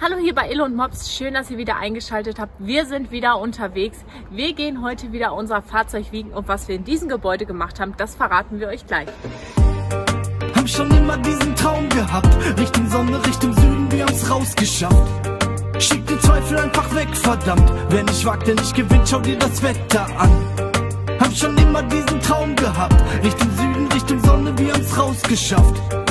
Hallo hier bei Illo und Mops, schön, dass ihr wieder eingeschaltet habt. Wir sind wieder unterwegs. Wir gehen heute wieder unser Fahrzeug wiegen und was wir in diesem Gebäude gemacht haben, das verraten wir euch gleich. Hab schon immer diesen Traum gehabt, Richtung Sonne, Richtung Süden, wir haben's rausgeschafft. Schick die Zweifel einfach weg, verdammt. Wer nicht wagt, der nicht gewinnt, schau dir das Wetter an. Hab schon immer diesen Traum gehabt, Richtung Süden, Richtung Sonne, wir haben's rausgeschafft.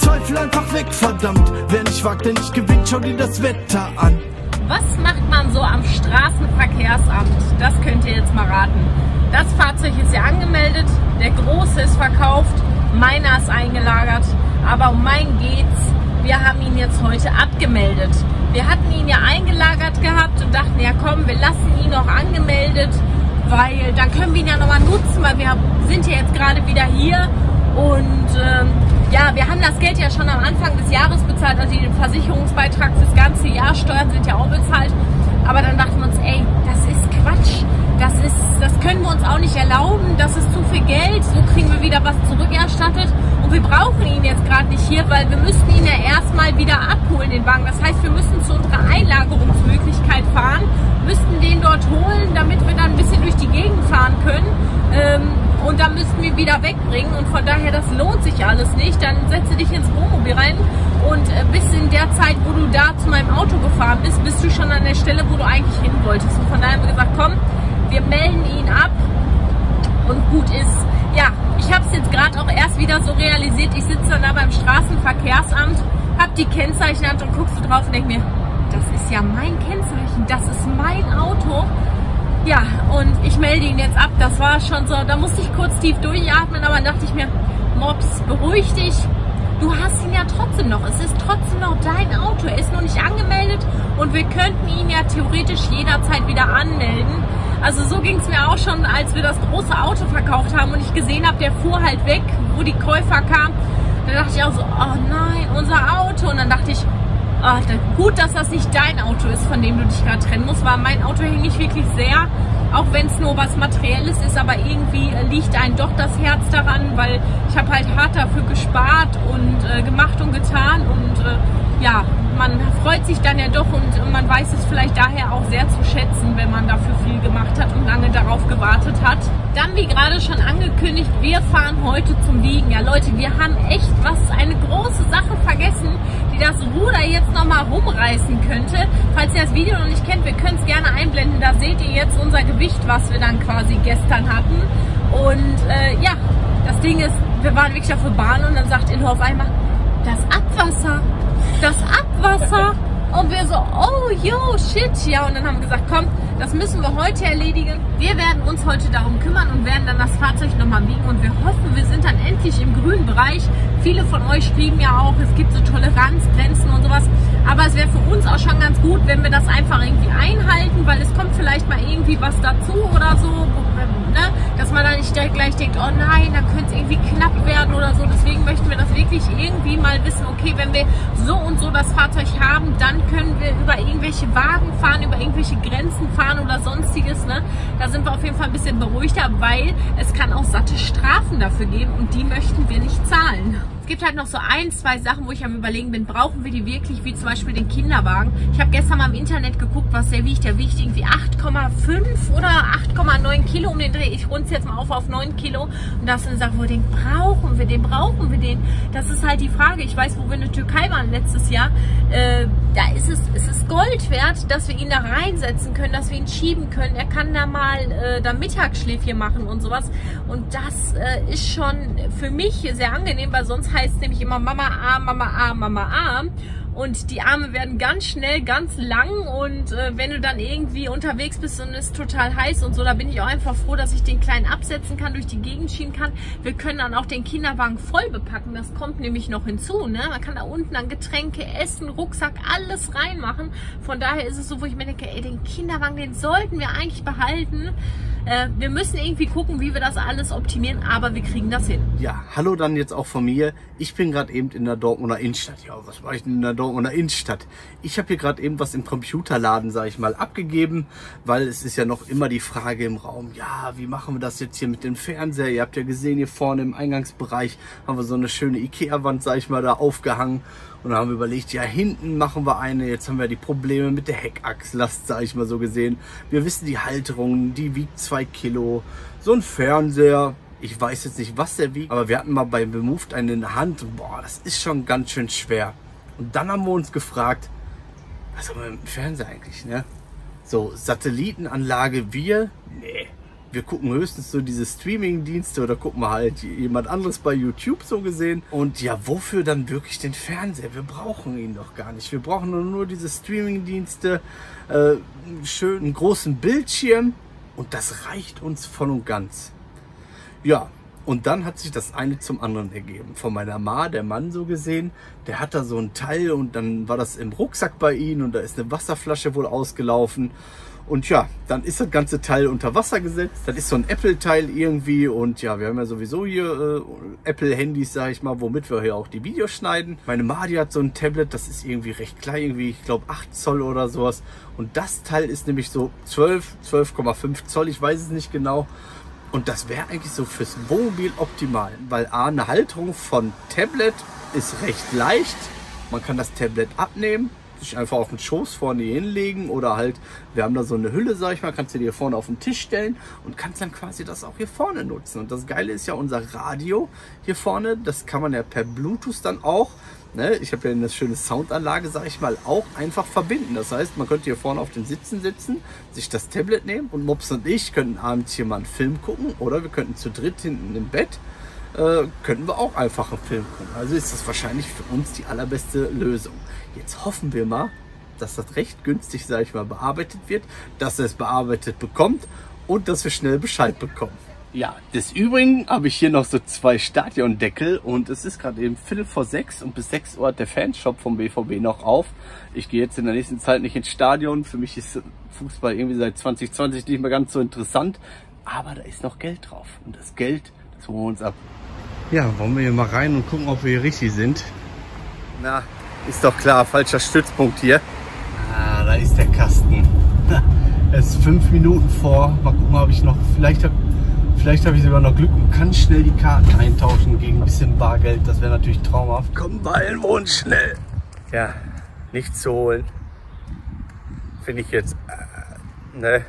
Zweifel einfach weg, verdammt. Wer nicht wagt, der nicht gewinnt, schau dir das Wetter an. Was macht man so am Straßenverkehrsamt? Das könnt ihr jetzt mal raten. Das Fahrzeug ist ja angemeldet, der große ist verkauft, meiner ist eingelagert, aber um meinen geht's. Wir haben ihn jetzt heute abgemeldet. Wir hatten ihn ja eingelagert gehabt und dachten, ja komm, wir lassen ihn noch angemeldet, weil dann können wir ihn ja nochmal nutzen, weil wir sind ja jetzt gerade wieder hier und ähm, ja, wir haben das Geld ja schon am Anfang des Jahres bezahlt, also den Versicherungsbeitrag fürs ganze Jahr, Steuern sind ja auch bezahlt. Aber dann dachten wir uns, ey, das ist Quatsch. Das, ist, das können wir uns auch nicht erlauben. Das ist zu viel Geld. So kriegen wir wieder was zurückerstattet. Und wir brauchen ihn jetzt gerade nicht hier, weil wir müssten ihn ja erstmal wieder abholen, den Wagen. Das heißt, wir müssen zu unserer Einlagerungsmöglichkeit fahren, müssten den dort holen, damit wir dann ein bisschen durch die Gegend fahren können. Ähm, und dann müssten wir wieder wegbringen und von daher, das lohnt sich alles nicht. Dann setze dich ins Wohnmobil rein und äh, bis in der Zeit, wo du da zu meinem Auto gefahren bist, bist du schon an der Stelle, wo du eigentlich hin wolltest. Und von daher haben wir gesagt, komm, wir melden ihn ab und gut ist. Ja, ich habe es jetzt gerade auch erst wieder so realisiert. Ich sitze dann da beim Straßenverkehrsamt, habe die Kennzeichen und guckst du drauf und denk mir, das ist ja mein Kennzeichen, das ist mein Auto. Ja, und ich melde ihn jetzt ab. Das war schon so, da musste ich kurz tief durchatmen, aber dann dachte ich mir, Mops, beruhig dich. Du hast ihn ja trotzdem noch. Es ist trotzdem noch dein Auto. Er ist noch nicht angemeldet und wir könnten ihn ja theoretisch jederzeit wieder anmelden. Also so ging es mir auch schon, als wir das große Auto verkauft haben und ich gesehen habe, der fuhr halt weg, wo die Käufer kamen. Da dachte ich auch so, oh nein, unser Auto. Und dann dachte ich, Ach, gut, dass das nicht dein Auto ist, von dem du dich gerade trennen musst, weil mein Auto hänge ich wirklich sehr, auch wenn es nur was Materielles ist, aber irgendwie liegt einem doch das Herz daran, weil ich habe halt hart dafür gespart und äh, gemacht und getan und äh, ja, man freut sich dann ja doch und man weiß es vielleicht daher auch sehr zu schätzen, wenn man dafür viel gemacht hat und lange darauf gewartet hat. Dann, wie gerade schon angekündigt, wir fahren heute zum Wiegen. Ja, Leute, wir haben echt was, eine große Sache vergessen, die das Ruder jetzt nochmal rumreißen könnte. Falls ihr das Video noch nicht kennt, wir können es gerne einblenden. Da seht ihr jetzt unser Gewicht, was wir dann quasi gestern hatten. Und äh, ja, das Ding ist, wir waren wirklich auf der Bahn und dann sagt Ilho auf einmal, das Abwasser, das Abwasser. Und wir so, oh, yo, shit. Ja, und dann haben wir gesagt, komm, das müssen wir heute erledigen. Wir werden uns heute darum kümmern und werden dann das Fahrzeug nochmal wiegen. Und wir hoffen, wir sind dann endlich im grünen Bereich. Viele von euch schrieben ja auch, es gibt so Toleranzgrenzen und sowas. Aber es wäre für uns auch schon ganz gut, wenn wir das einfach irgendwie einhalten, weil es kommt vielleicht mal irgendwie was dazu oder so, ne? dass man dann nicht gleich denkt, oh nein, da könnte es irgendwie knapp werden oder so. Deswegen möchten wir das wirklich irgendwie mal wissen, okay, wenn wir so und so das Fahrzeug haben, dann können wir über irgendwelche Wagen fahren, über irgendwelche Grenzen fahren oder sonstiges. Ne? Da sind wir auf jeden Fall ein bisschen beruhigter, weil es kann auch satte Strafen dafür geben und die möchten wir nicht zahlen gibt halt noch so ein, zwei Sachen, wo ich am überlegen bin, brauchen wir die wirklich, wie zum Beispiel den Kinderwagen. Ich habe gestern mal im Internet geguckt, was der wiegt. Der wiegt irgendwie 8,5 oder 8,9 Kilo um den Dreh. Ich runde es jetzt mal auf auf 9 Kilo. Und das ist eine Sache, wo den brauchen wir, den brauchen wir den. Das ist halt die Frage. Ich weiß, wo wir in der Türkei waren letztes Jahr. Äh, da ist es, es ist Gold wert, dass wir ihn da reinsetzen können, dass wir ihn schieben können. Er kann da mal äh, da Mittagsschläfchen machen und sowas. Und das äh, ist schon für mich sehr angenehm, weil sonst heißt nämlich immer Mama Arm, Mama Arm, Mama Arm. Und die Arme werden ganz schnell ganz lang und äh, wenn du dann irgendwie unterwegs bist und es total heiß und so, da bin ich auch einfach froh, dass ich den kleinen absetzen kann, durch die Gegend schieben kann. Wir können dann auch den Kinderwagen voll bepacken, das kommt nämlich noch hinzu. Ne? Man kann da unten dann Getränke, Essen, Rucksack, alles reinmachen. Von daher ist es so, wo ich mir denke, ey, den Kinderwagen, den sollten wir eigentlich behalten. Äh, wir müssen irgendwie gucken, wie wir das alles optimieren, aber wir kriegen das hin. Ja, hallo dann jetzt auch von mir. Ich bin gerade eben in der Dortmunder Innenstadt. Ja, was war ich denn in der Dortmunder Oder Innenstadt. Ich habe hier gerade eben was im Computerladen, sage ich mal, abgegeben, weil es ist ja noch immer die Frage im Raum, ja, wie machen wir das jetzt hier mit dem Fernseher? Ihr habt ja gesehen, hier vorne im Eingangsbereich haben wir so eine schöne Ikea-Wand, sage ich mal, da aufgehangen. Und dann haben wir überlegt, ja, hinten machen wir eine. Jetzt haben wir die Probleme mit der Heckachslast, sage ich mal so gesehen. Wir wissen, die Halterung, die wiegt zwei Kilo. So ein Fernseher, ich weiß jetzt nicht, was der wiegt, aber wir hatten mal bei Bemoved einen in der Hand. Boah, das ist schon ganz schön schwer. Und dann haben wir uns gefragt, was haben wir dem Fernseher eigentlich, ne? So, Satellitenanlage, wir? Nee. Wir gucken höchstens so diese Streaming-Dienste oder gucken wir halt jemand anderes bei YouTube so gesehen. Und ja, wofür dann wirklich den Fernseher? Wir brauchen ihn doch gar nicht. Wir brauchen nur, nur diese Streaming-Dienste, äh, schön einen großen Bildschirm und das reicht uns voll und ganz. Ja, und dann hat sich das eine zum anderen ergeben. Von meiner Ma, der Mann so gesehen, der hat da so ein Teil und dann war das im Rucksack bei ihm und da ist eine Wasserflasche wohl ausgelaufen. Und ja, dann ist das ganze Teil unter Wasser gesetzt. Das ist so ein Apple-Teil irgendwie. Und ja, wir haben ja sowieso hier äh, Apple-Handys, sag ich mal, womit wir hier auch die Videos schneiden. Meine Madi hat so ein Tablet, das ist irgendwie recht klein, irgendwie, ich glaube 8 Zoll oder sowas. Und das Teil ist nämlich so 12, 12,5 Zoll, ich weiß es nicht genau. Und das wäre eigentlich so fürs Wohnmobil optimal, weil A, eine Halterung von Tablet ist recht leicht. Man kann das Tablet abnehmen, sich einfach auf den Schoß vorne hinlegen oder halt, wir haben da so eine Hülle, sag ich mal, kannst du dir vorne auf den Tisch stellen und kannst dann quasi das auch hier vorne nutzen. Und das Geile ist ja unser Radio hier vorne, das kann man ja per Bluetooth dann auch Ne, ich habe ja eine schöne Soundanlage, sage ich mal, auch einfach verbinden. Das heißt, man könnte hier vorne auf den Sitzen sitzen, sich das Tablet nehmen und Mops und ich könnten abends hier mal einen Film gucken oder wir könnten zu dritt hinten im Bett, äh, könnten wir auch einfach einen Film gucken. Also ist das wahrscheinlich für uns die allerbeste Lösung. Jetzt hoffen wir mal, dass das recht günstig, sage ich mal, bearbeitet wird, dass er es bearbeitet bekommt und dass wir schnell Bescheid bekommen. Ja, des Übrigen habe ich hier noch so zwei Stadiondeckel und es ist gerade eben Viertel vor sechs und bis sechs Uhr hat der Fanshop vom BVB noch auf. Ich gehe jetzt in der nächsten Zeit nicht ins Stadion. Für mich ist Fußball irgendwie seit 2020 nicht mehr ganz so interessant. Aber da ist noch Geld drauf und das Geld, das holen wir uns ab. Ja, wollen wir hier mal rein und gucken, ob wir hier richtig sind. Na, ist doch klar, falscher Stützpunkt hier. Ah, da ist der Kasten. Es ist fünf Minuten vor. Mal gucken, ob ich noch, vielleicht habe Vielleicht habe ich sogar noch Glück und kann schnell die Karten eintauschen gegen ein bisschen Bargeld. Das wäre natürlich traumhaft. Komm, Bayern wohnt schnell. Ja, nichts zu holen. Finde ich jetzt, äh, ne?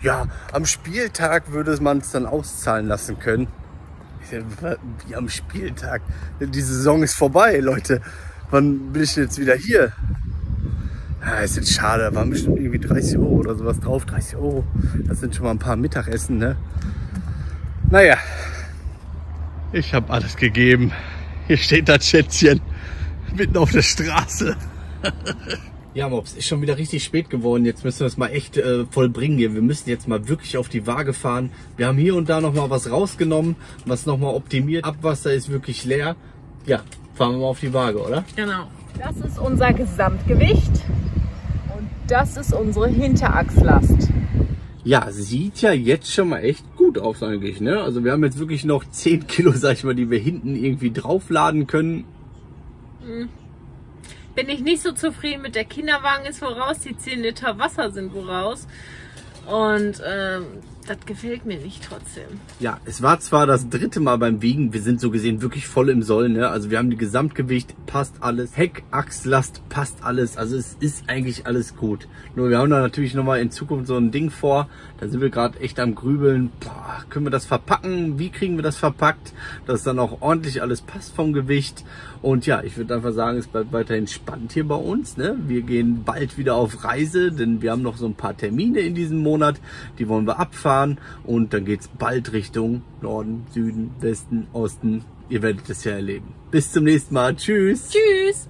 Ja, am Spieltag würde man es dann auszahlen lassen können. Wie am Spieltag? Die Saison ist vorbei, Leute. Wann bin ich jetzt wieder hier? Ja, ist jetzt schade, da waren bestimmt irgendwie 30 Euro oder sowas drauf. 30 Euro, das sind schon mal ein paar Mittagessen, ne? Naja, ich habe alles gegeben. Hier steht das Schätzchen mitten auf der Straße. ja, Mops, ist schon wieder richtig spät geworden. Jetzt müssen wir es mal echt äh, vollbringen hier. Wir müssen jetzt mal wirklich auf die Waage fahren. Wir haben hier und da noch mal was rausgenommen, was noch mal optimiert. Abwasser ist wirklich leer. Ja, fahren wir mal auf die Waage, oder? Genau. Das ist unser Gesamtgewicht und das ist unsere Hinterachslast. Ja, sieht ja jetzt schon mal echt gut aus eigentlich. Ne? Also wir haben jetzt wirklich noch 10 Kilo, sag ich mal, die wir hinten irgendwie draufladen können. Hm. Bin ich nicht so zufrieden mit. Der Kinderwagen ist voraus, die 10 Liter Wasser sind voraus. Und ähm, das gefällt mir nicht trotzdem. Ja, es war zwar das dritte Mal beim Wiegen, wir sind so gesehen wirklich voll im Soll, ne? Also wir haben die Gesamtgewicht, passt alles, Heck, Achslast, passt alles, also es ist eigentlich alles gut. Nur wir haben da natürlich nochmal in Zukunft so ein Ding vor, da sind wir gerade echt am Grübeln, Boah, können wir das verpacken, wie kriegen wir das verpackt, dass dann auch ordentlich alles passt vom Gewicht und ja, ich würde einfach sagen, es bleibt weiterhin spannend hier bei uns, ne? Wir gehen bald wieder auf Reise, denn wir haben noch so ein paar Termine in diesem Monat, die wollen wir abfahren fahren und dann geht es bald Richtung Norden, Süden, Westen, Osten. Ihr werdet es ja erleben. Bis zum nächsten Mal. Tschüss. Tschüss.